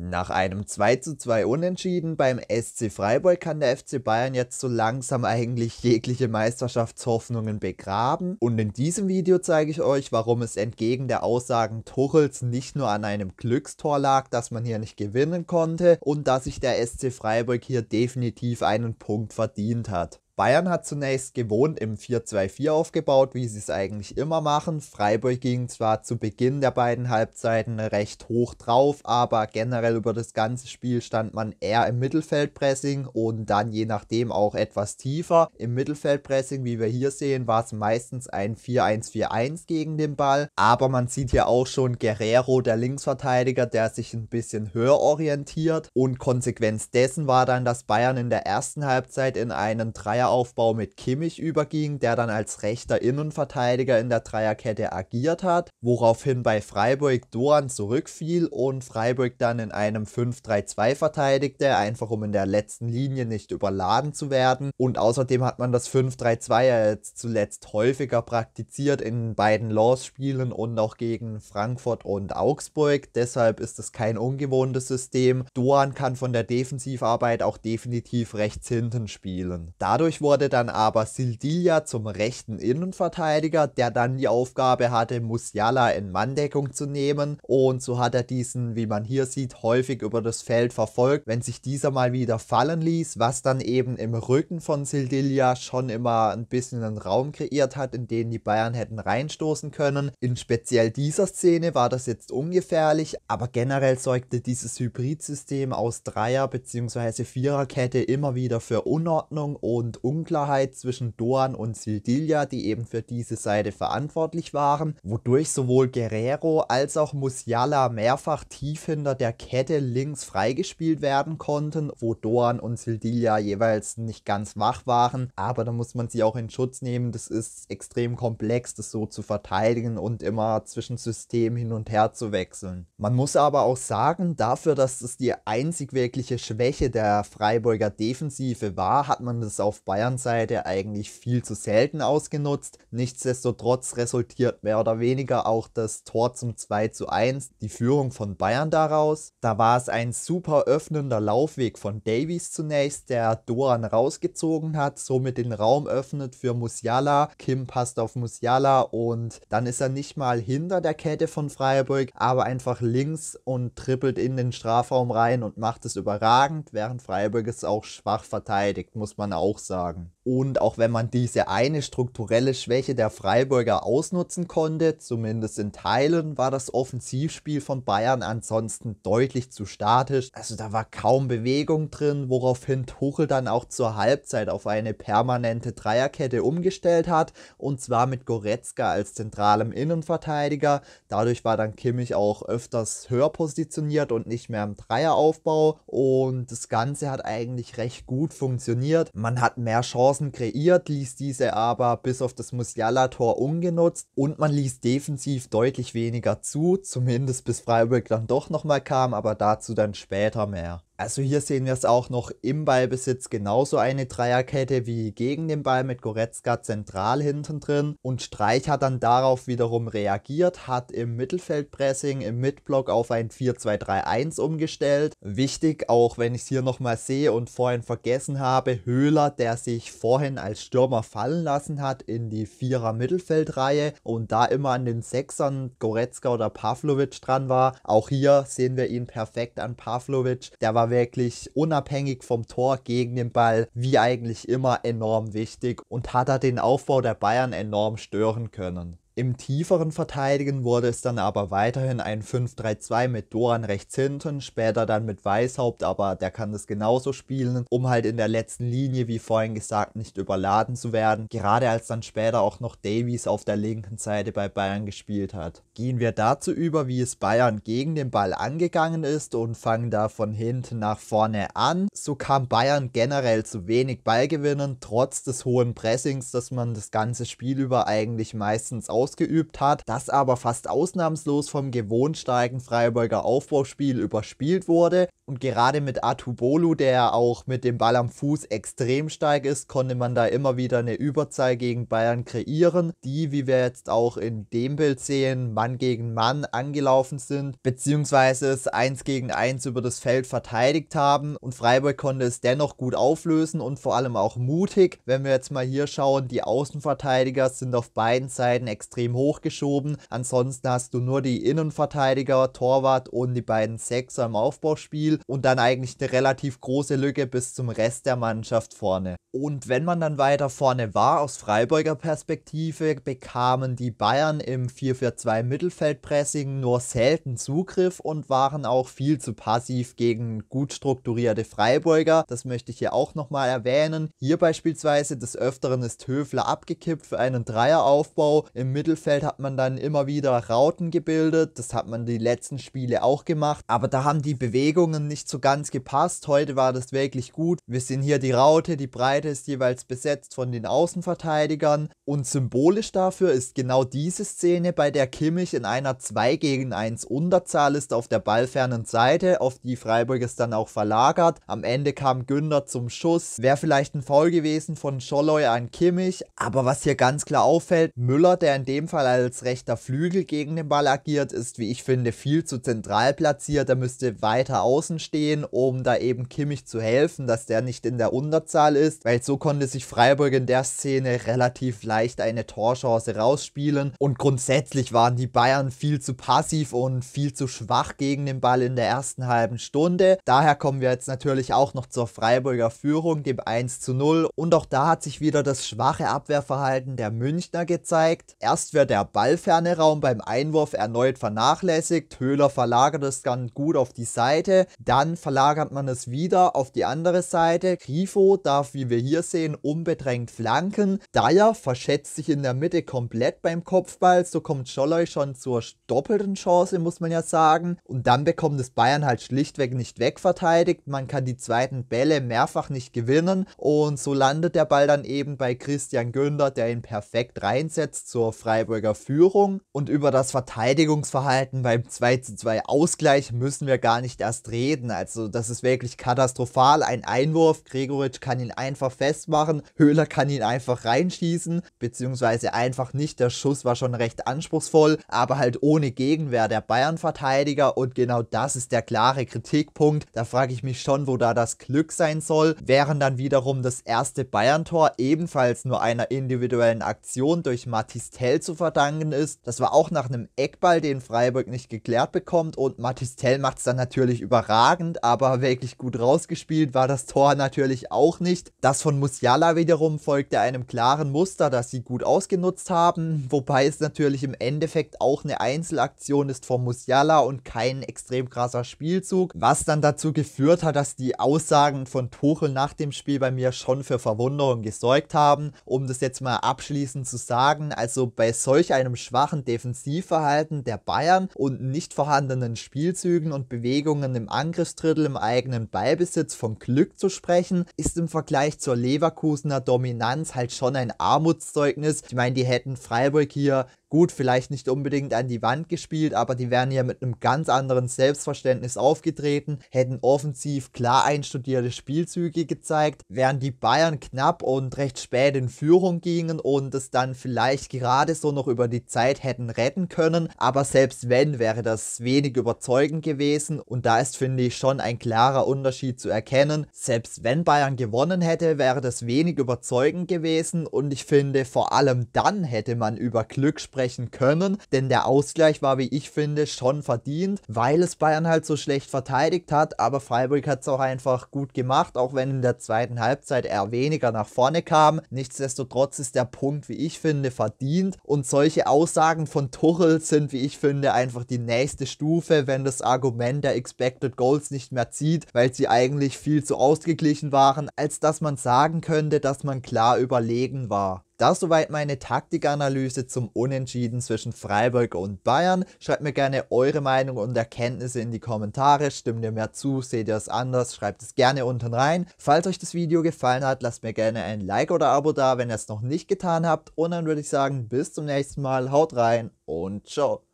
Nach einem 2:2 Unentschieden beim SC Freiburg kann der FC Bayern jetzt so langsam eigentlich jegliche Meisterschaftshoffnungen begraben und in diesem Video zeige ich euch, warum es entgegen der Aussagen Tuchels nicht nur an einem Glückstor lag, dass man hier nicht gewinnen konnte und dass sich der SC Freiburg hier definitiv einen Punkt verdient hat. Bayern hat zunächst gewohnt im 4-2-4 aufgebaut, wie sie es eigentlich immer machen. Freiburg ging zwar zu Beginn der beiden Halbzeiten recht hoch drauf, aber generell über das ganze Spiel stand man eher im Mittelfeldpressing und dann je nachdem auch etwas tiefer. Im Mittelfeldpressing, wie wir hier sehen, war es meistens ein 4-1-4-1 gegen den Ball, aber man sieht hier auch schon Guerrero, der Linksverteidiger, der sich ein bisschen höher orientiert und Konsequenz dessen war dann, dass Bayern in der ersten Halbzeit in einen Dreier Dreieraufbau mit Kimmich überging, der dann als rechter Innenverteidiger in der Dreierkette agiert hat, woraufhin bei Freiburg Doan zurückfiel und Freiburg dann in einem 5-3-2 verteidigte, einfach um in der letzten Linie nicht überladen zu werden. Und außerdem hat man das 5-3-2 ja jetzt zuletzt häufiger praktiziert in beiden Laws-Spielen und auch gegen Frankfurt und Augsburg. Deshalb ist es kein ungewohntes System. Doan kann von der Defensivarbeit auch definitiv rechts hinten spielen. Dadurch wurde dann aber Sildilia zum rechten Innenverteidiger, der dann die Aufgabe hatte, Musiala in Manndeckung zu nehmen. Und so hat er diesen, wie man hier sieht, häufig über das Feld verfolgt, wenn sich dieser mal wieder fallen ließ, was dann eben im Rücken von Sildilia schon immer ein bisschen einen Raum kreiert hat, in den die Bayern hätten reinstoßen können. In speziell dieser Szene war das jetzt ungefährlich, aber generell sorgte dieses Hybridsystem aus Dreier- bzw. Viererkette immer wieder für Unordnung und Unklarheit zwischen Doan und Sildilia, die eben für diese Seite verantwortlich waren, wodurch sowohl Guerrero als auch Musiala mehrfach tief hinter der Kette links freigespielt werden konnten, wo Doan und Sildilia jeweils nicht ganz wach waren, aber da muss man sie auch in Schutz nehmen, das ist extrem komplex, das so zu verteidigen und immer zwischen System hin und her zu wechseln. Man muss aber auch sagen, dafür, dass es die einzig wirkliche Schwäche der Freiburger Defensive war, hat man das auf Bayern-Seite eigentlich viel zu selten ausgenutzt. Nichtsdestotrotz resultiert mehr oder weniger auch das Tor zum 2 zu 1, die Führung von Bayern daraus. Da war es ein super öffnender Laufweg von Davies zunächst, der Doan rausgezogen hat, somit den Raum öffnet für Musiala. Kim passt auf Musiala und dann ist er nicht mal hinter der Kette von Freiburg, aber einfach links und trippelt in den Strafraum rein und macht es überragend, während Freiburg es auch schwach verteidigt, muss man auch sagen sagen. Und auch wenn man diese eine strukturelle Schwäche der Freiburger ausnutzen konnte, zumindest in Teilen, war das Offensivspiel von Bayern ansonsten deutlich zu statisch. Also da war kaum Bewegung drin, woraufhin Tuchel dann auch zur Halbzeit auf eine permanente Dreierkette umgestellt hat. Und zwar mit Goretzka als zentralem Innenverteidiger. Dadurch war dann Kimmich auch öfters höher positioniert und nicht mehr im Dreieraufbau. Und das Ganze hat eigentlich recht gut funktioniert. Man hat mehr Chancen kreiert, ließ diese aber bis auf das Musiala-Tor ungenutzt und man ließ defensiv deutlich weniger zu, zumindest bis Freiburg dann doch nochmal kam, aber dazu dann später mehr. Also hier sehen wir es auch noch im Ballbesitz genauso eine Dreierkette wie gegen den Ball mit Goretzka zentral hinten drin und Streich hat dann darauf wiederum reagiert, hat im Mittelfeldpressing im Midblock auf ein 4-2-3-1 umgestellt. Wichtig, auch wenn ich es hier nochmal sehe und vorhin vergessen habe, Höhler, der sich vorhin als Stürmer fallen lassen hat in die Vierer Mittelfeldreihe und da immer an den Sechsern Goretzka oder Pavlovic dran war. Auch hier sehen wir ihn perfekt an Pavlovic. Der war wirklich unabhängig vom Tor gegen den Ball, wie eigentlich immer, enorm wichtig und hat er den Aufbau der Bayern enorm stören können. Im tieferen Verteidigen wurde es dann aber weiterhin ein 5-3-2 mit Doran rechts hinten, später dann mit Weißhaupt, aber der kann das genauso spielen, um halt in der letzten Linie, wie vorhin gesagt, nicht überladen zu werden. Gerade als dann später auch noch Davies auf der linken Seite bei Bayern gespielt hat. Gehen wir dazu über, wie es Bayern gegen den Ball angegangen ist und fangen da von hinten nach vorne an. So kam Bayern generell zu wenig Ballgewinnen, trotz des hohen Pressings, das man das ganze Spiel über eigentlich meistens aus ausgeübt hat, das aber fast ausnahmslos vom gewohnt starken Freiburger Aufbauspiel überspielt wurde. Und gerade mit Atubolu, der auch mit dem Ball am Fuß extrem stark ist, konnte man da immer wieder eine Überzahl gegen Bayern kreieren, die, wie wir jetzt auch in dem Bild sehen, Mann gegen Mann angelaufen sind, beziehungsweise es 1 gegen 1 über das Feld verteidigt haben. Und Freiburg konnte es dennoch gut auflösen und vor allem auch mutig. Wenn wir jetzt mal hier schauen, die Außenverteidiger sind auf beiden Seiten extrem hochgeschoben. Ansonsten hast du nur die Innenverteidiger, Torwart und die beiden Sechser im Aufbauspiel und dann eigentlich eine relativ große Lücke bis zum Rest der Mannschaft vorne. Und wenn man dann weiter vorne war, aus Freiburger Perspektive, bekamen die Bayern im 4-4-2 Mittelfeldpressing nur selten Zugriff und waren auch viel zu passiv gegen gut strukturierte Freiburger. Das möchte ich hier auch nochmal erwähnen. Hier beispielsweise des Öfteren ist Höfler abgekippt für einen Dreieraufbau. Im Mittelfeld hat man dann immer wieder Rauten gebildet. Das hat man die letzten Spiele auch gemacht. Aber da haben die Bewegungen nicht so ganz gepasst. Heute war das wirklich gut. Wir sehen hier die Raute, die Breite ist jeweils besetzt von den Außenverteidigern und symbolisch dafür ist genau diese Szene, bei der Kimmich in einer 2 gegen 1 Unterzahl ist auf der ballfernen Seite, auf die Freiburg es dann auch verlagert. Am Ende kam Günder zum Schuss. Wäre vielleicht ein Foul gewesen von Scholloy an Kimmich, aber was hier ganz klar auffällt, Müller, der in dem Fall als rechter Flügel gegen den Ball agiert, ist, wie ich finde, viel zu zentral platziert. Er müsste weiter außen stehen, um da eben Kimmich zu helfen, dass der nicht in der Unterzahl ist, weil so konnte sich Freiburg in der Szene relativ leicht eine Torchance rausspielen und grundsätzlich waren die Bayern viel zu passiv und viel zu schwach gegen den Ball in der ersten halben Stunde. Daher kommen wir jetzt natürlich auch noch zur Freiburger Führung, dem 1 zu 0 und auch da hat sich wieder das schwache Abwehrverhalten der Münchner gezeigt. Erst wird der ballferne Raum beim Einwurf erneut vernachlässigt, Höhler verlagert es dann gut auf die Seite, dann verlagert man es wieder auf die andere Seite. Grifo darf, wie wir hier sehen, unbedrängt flanken. Dyer verschätzt sich in der Mitte komplett beim Kopfball. So kommt Scholloy schon zur doppelten Chance, muss man ja sagen. Und dann bekommt es Bayern halt schlichtweg nicht wegverteidigt. Man kann die zweiten Bälle mehrfach nicht gewinnen. Und so landet der Ball dann eben bei Christian Günder, der ihn perfekt reinsetzt zur Freiburger Führung. Und über das Verteidigungsverhalten beim 2 zu 2 Ausgleich müssen wir gar nicht erst reden. Also das ist wirklich katastrophal. Ein Einwurf, Gregoritsch kann ihn einfach festmachen, Höhler kann ihn einfach reinschießen, beziehungsweise einfach nicht. Der Schuss war schon recht anspruchsvoll, aber halt ohne Gegenwehr der Bayern-Verteidiger und genau das ist der klare Kritikpunkt. Da frage ich mich schon, wo da das Glück sein soll. Während dann wiederum das erste Bayern-Tor ebenfalls nur einer individuellen Aktion durch Matistel zu verdanken ist. Das war auch nach einem Eckball, den Freiburg nicht geklärt bekommt und Matistel macht es dann natürlich überragend, aber wirklich gut rausgespielt war das Tor natürlich auch nicht. Das von Musiala wiederum folgte einem klaren Muster, das sie gut ausgenutzt haben, wobei es natürlich im Endeffekt auch eine Einzelaktion ist von Musiala und kein extrem krasser Spielzug, was dann dazu geführt hat, dass die Aussagen von Tuchel nach dem Spiel bei mir schon für Verwunderung gesorgt haben. Um das jetzt mal abschließend zu sagen, also bei solch einem schwachen Defensivverhalten der Bayern und nicht vorhandenen Spielzügen und Bewegungen im Angriff Angriffsdrittel im eigenen Ballbesitz vom Glück zu sprechen, ist im Vergleich zur Leverkusener Dominanz halt schon ein Armutszeugnis. Ich meine, die hätten Freiburg hier Gut, vielleicht nicht unbedingt an die Wand gespielt, aber die wären ja mit einem ganz anderen Selbstverständnis aufgetreten, hätten offensiv klar einstudierte Spielzüge gezeigt, während die Bayern knapp und recht spät in Führung gingen und es dann vielleicht gerade so noch über die Zeit hätten retten können, aber selbst wenn, wäre das wenig überzeugend gewesen. Und da ist, finde ich, schon ein klarer Unterschied zu erkennen. Selbst wenn Bayern gewonnen hätte, wäre das wenig überzeugend gewesen. Und ich finde, vor allem dann hätte man über Glück sprechen sprechen können, denn der Ausgleich war, wie ich finde, schon verdient, weil es Bayern halt so schlecht verteidigt hat, aber Freiburg hat es auch einfach gut gemacht, auch wenn in der zweiten Halbzeit eher weniger nach vorne kam. Nichtsdestotrotz ist der Punkt, wie ich finde, verdient und solche Aussagen von Tuchel sind, wie ich finde, einfach die nächste Stufe, wenn das Argument der Expected Goals nicht mehr zieht, weil sie eigentlich viel zu ausgeglichen waren, als dass man sagen könnte, dass man klar überlegen war. Das soweit meine Taktikanalyse zum Unentschieden zwischen Freiburg und Bayern. Schreibt mir gerne eure Meinung und Erkenntnisse in die Kommentare. Stimmt ihr mir zu? Seht ihr es anders? Schreibt es gerne unten rein. Falls euch das Video gefallen hat, lasst mir gerne ein Like oder Abo da, wenn ihr es noch nicht getan habt. Und dann würde ich sagen, bis zum nächsten Mal. Haut rein und ciao.